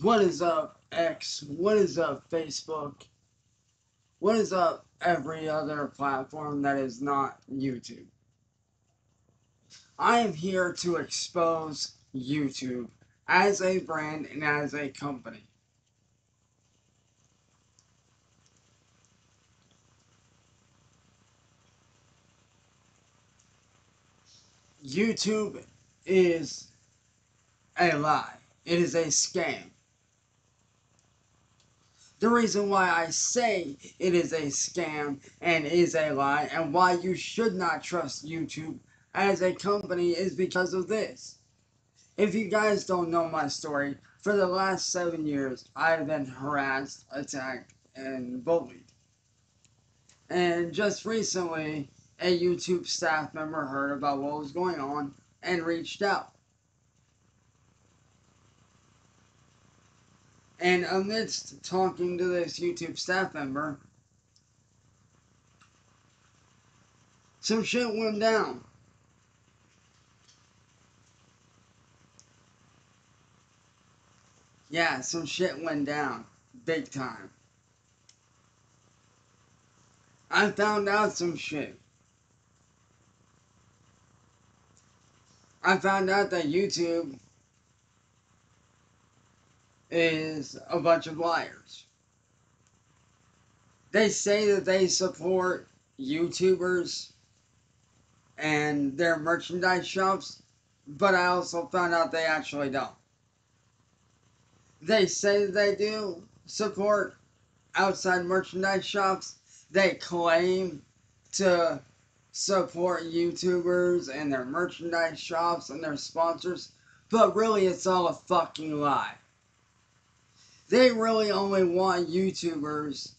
What is up, X? What is up, Facebook? What is up, every other platform that is not YouTube? I am here to expose YouTube as a brand and as a company. YouTube is a lie. It is a scam. The reason why I say it is a scam and is a lie and why you should not trust YouTube as a company is because of this. If you guys don't know my story, for the last seven years, I've been harassed, attacked, and bullied. And just recently, a YouTube staff member heard about what was going on and reached out. And amidst talking to this YouTube staff member, some shit went down. Yeah, some shit went down. Big time. I found out some shit. I found out that YouTube is a bunch of liars. They say that they support YouTubers and their merchandise shops, but I also found out they actually don't. They say they do support outside merchandise shops. They claim to support YouTubers and their merchandise shops and their sponsors, but really it's all a fucking lie. They really only want YouTubers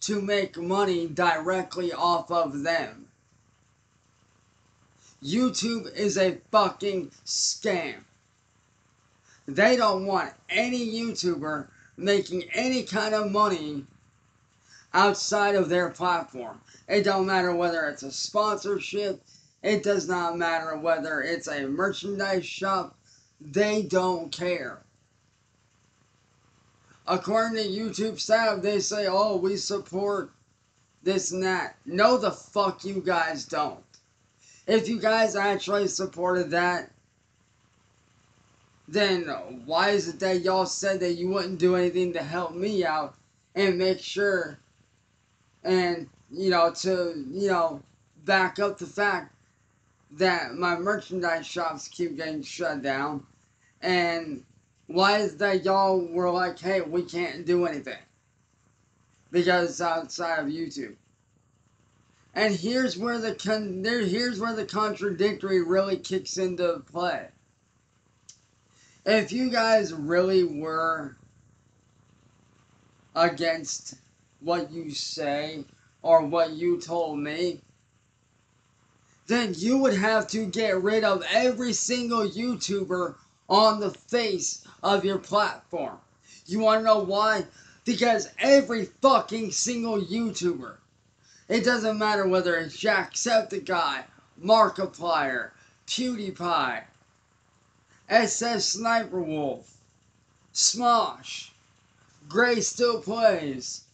to make money directly off of them. YouTube is a fucking scam. They don't want any YouTuber making any kind of money outside of their platform. It don't matter whether it's a sponsorship. It does not matter whether it's a merchandise shop. They don't care. According to YouTube staff, they say, oh, we support this and that. No, the fuck you guys don't. If you guys actually supported that, then why is it that y'all said that you wouldn't do anything to help me out and make sure and you know to you know back up the fact that my merchandise shops keep getting shut down and why is that y'all were like hey we can't do anything? Because it's outside of youtube. And here's where the con- here's where the contradictory really kicks into play. If you guys really were against what you say or what you told me, then you would have to get rid of every single YouTuber on the face of your platform. You want to know why? Because every fucking single YouTuber, it doesn't matter whether it's Jacksepticeye, Markiplier, PewDiePie, SS Sniper Wolf, Smosh, Gray Still Plays,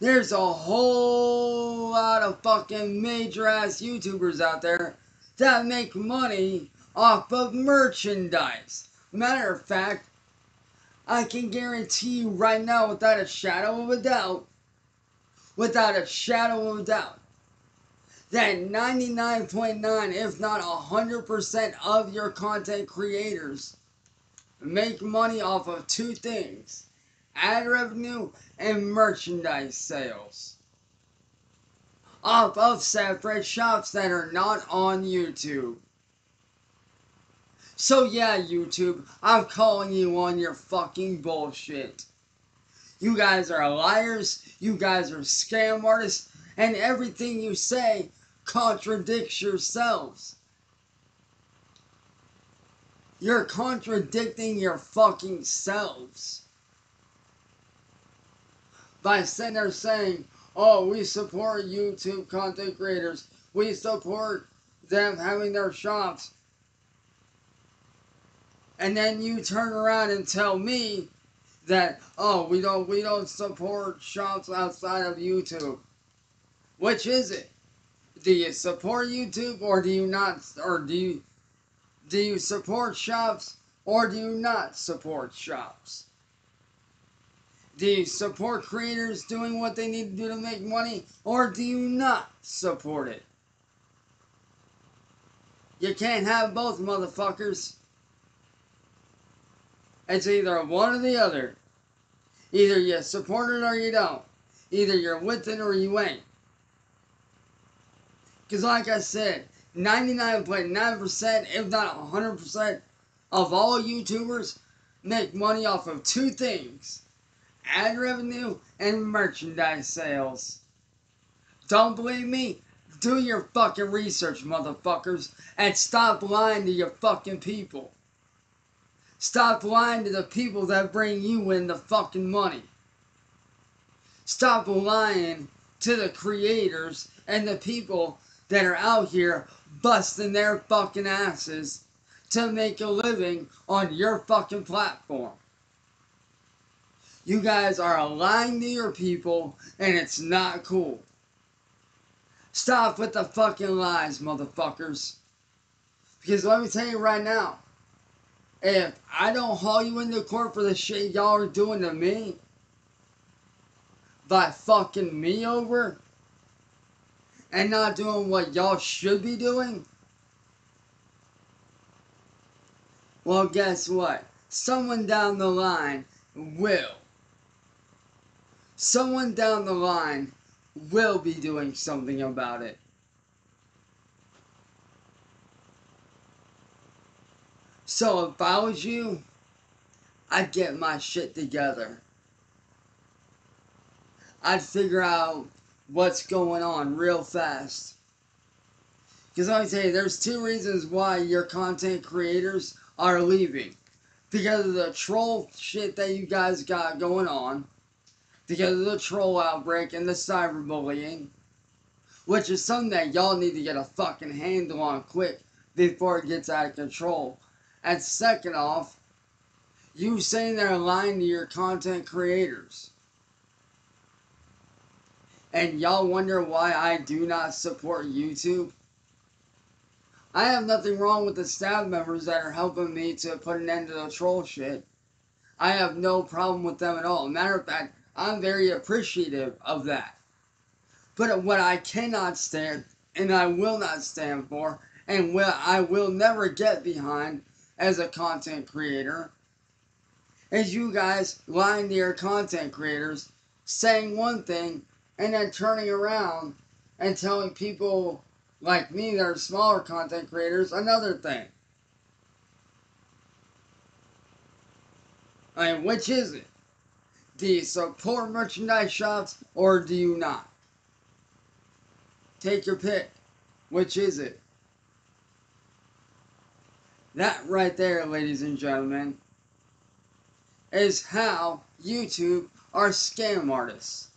There's a whole lot of fucking major ass YouTubers out there that make money off of merchandise. Matter of fact, I can guarantee you right now without a shadow of a doubt, without a shadow of a doubt, that 99.9, if not 100% of your content creators make money off of two things ad revenue and merchandise sales off of separate shops that are not on YouTube. So yeah, YouTube, I'm calling you on your fucking bullshit. You guys are liars, you guys are scam artists, and everything you say contradicts yourselves. You're contradicting your fucking selves by sitting there saying, oh, we support YouTube content creators. We support them having their shops. And then you turn around and tell me that oh we don't we don't support shops outside of YouTube. Which is it? Do you support YouTube or do you not or do you do you support shops or do you not support shops? Do you support creators doing what they need to do to make money or do you not support it? You can't have both motherfuckers. It's either one or the other. Either you support it or you don't. Either you're with it or you ain't. Because, like I said, 99.9%, if not 100%, of all YouTubers make money off of two things ad revenue and merchandise sales. Don't believe me? Do your fucking research, motherfuckers, and stop lying to your fucking people. Stop lying to the people that bring you in the fucking money. Stop lying to the creators and the people that are out here busting their fucking asses to make a living on your fucking platform. You guys are lying to your people and it's not cool. Stop with the fucking lies, motherfuckers. Because let me tell you right now, if I don't haul you into court for the shit y'all are doing to me, by fucking me over, and not doing what y'all should be doing? Well, guess what? Someone down the line will. Someone down the line will be doing something about it. So if I was you, I'd get my shit together. I'd figure out what's going on real fast. Because I say, there's two reasons why your content creators are leaving. Because of the troll shit that you guys got going on. Because of the troll outbreak and the cyberbullying. Which is something that y'all need to get a fucking handle on quick before it gets out of control. And second off, you saying they're lying to your content creators and y'all wonder why I do not support YouTube? I have nothing wrong with the staff members that are helping me to put an end to the troll shit. I have no problem with them at all. Matter of fact, I'm very appreciative of that. But what I cannot stand, and I will not stand for, and will, I will never get behind as a content creator, is you guys lying to your content creators, saying one thing and then turning around and telling people like me that are smaller content creators another thing. I mean, which is it? Do you support merchandise shops or do you not? Take your pick. Which is it? That right there, ladies and gentlemen, is how YouTube are scam artists.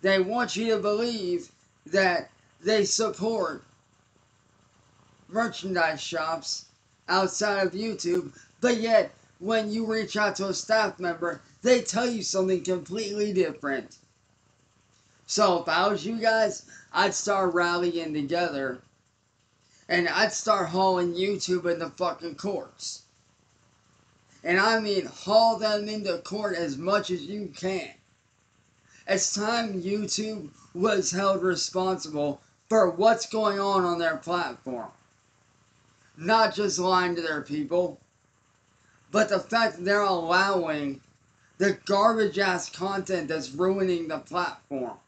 They want you to believe that they support merchandise shops outside of YouTube, but yet when you reach out to a staff member, they tell you something completely different. So if I was you guys, I'd start rallying together and I'd start hauling YouTube into fucking courts. And I mean haul them into court as much as you can. It's time YouTube was held responsible for what's going on on their platform. Not just lying to their people, but the fact that they're allowing the garbage ass content that's ruining the platform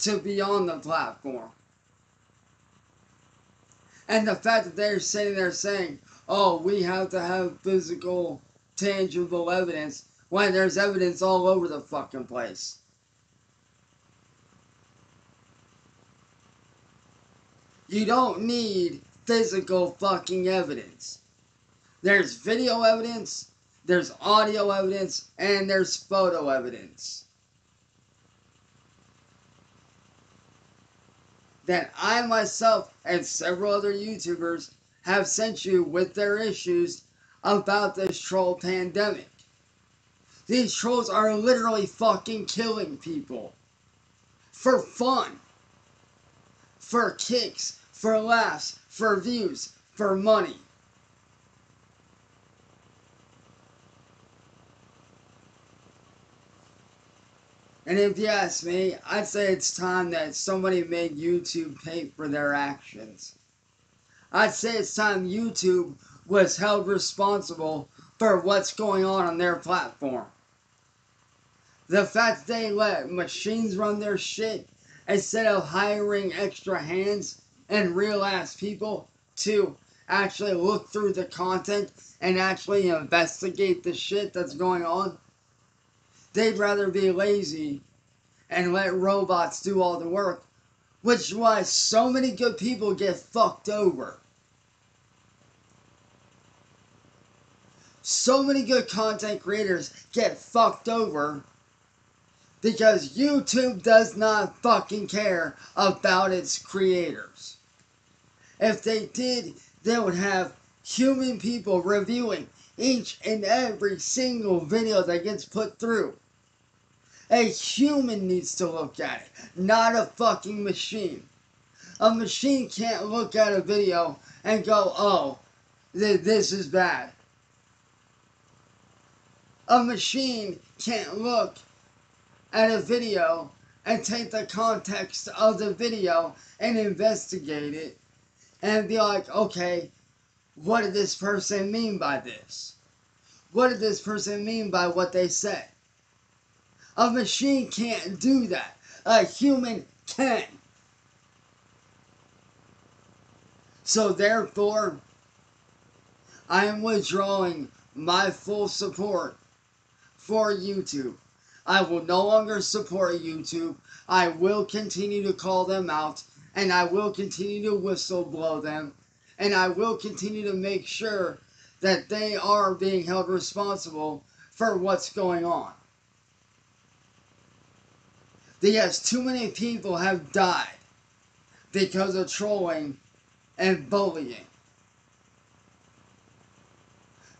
to be on the platform. And the fact that they're sitting there saying, oh, we have to have physical, tangible evidence when there's evidence all over the fucking place. You don't need physical fucking evidence. There's video evidence, there's audio evidence, and there's photo evidence. That I myself and several other YouTubers have sent you with their issues about this troll pandemic. These trolls are literally fucking killing people. For fun. For kicks. For laughs. For views. For money. And if you ask me, I'd say it's time that somebody made YouTube pay for their actions. I'd say it's time YouTube was held responsible for what's going on on their platform. The fact they let machines run their shit instead of hiring extra hands and real ass people to actually look through the content and actually investigate the shit that's going on. They'd rather be lazy and let robots do all the work, which is why so many good people get fucked over. So many good content creators get fucked over because YouTube does not fucking care about its creators. If they did, they would have human people reviewing each and every single video that gets put through. A human needs to look at it, not a fucking machine. A machine can't look at a video and go, oh, th- this is bad. A machine can't look at a video and take the context of the video and investigate it and be like, okay, what did this person mean by this? What did this person mean by what they said? A machine can't do that. A human can. So therefore, I am withdrawing my full support for YouTube. I will no longer support YouTube. I will continue to call them out and I will continue to whistle blow them and I will continue to make sure that they are being held responsible for what's going on. Yes, too many people have died because of trolling and bullying.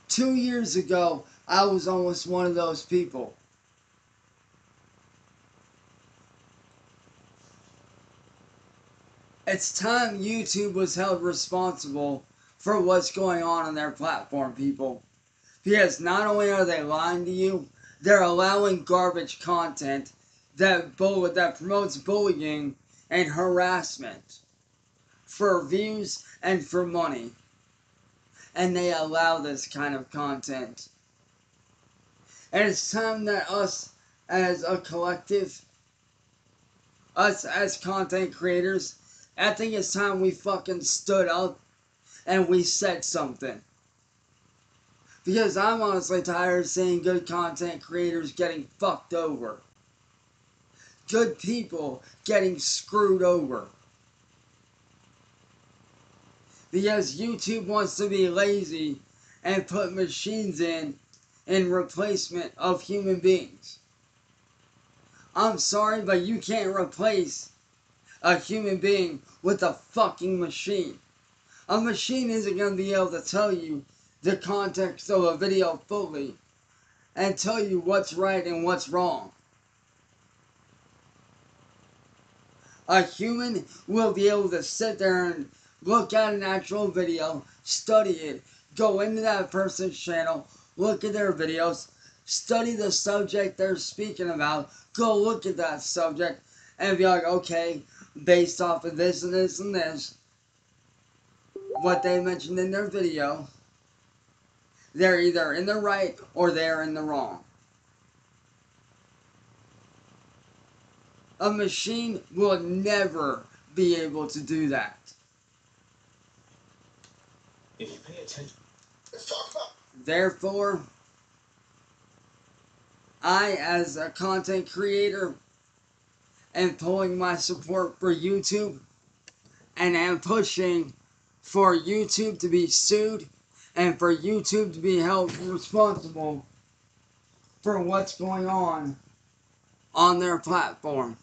Two years ago, I was almost one of those people. It's time YouTube was held responsible for what's going on on their platform, people. Because not only are they lying to you, they're allowing garbage content that bull that promotes bullying and harassment for views and for money. And they allow this kind of content. And it's time that us as a collective, us as content creators, I think it's time we fucking stood up and we said something. Because I'm honestly tired of seeing good content creators getting fucked over. Good people getting screwed over. Because YouTube wants to be lazy and put machines in in replacement of human beings. I'm sorry, but you can't replace a human being with a fucking machine. A machine isn't going to be able to tell you the context of a video fully and tell you what's right and what's wrong. A human will be able to sit there and look at an actual video, study it, go into that person's channel, look at their videos, study the subject they're speaking about, go look at that subject, and be like, okay, based off of this and this and this, what they mentioned in their video, they're either in the right or they're in the wrong. A machine will never be able to do that. If you pay attention, let's talk about. Therefore, I, as a content creator, am pulling my support for YouTube and am pushing for YouTube to be sued and for YouTube to be held responsible for what's going on on their platform.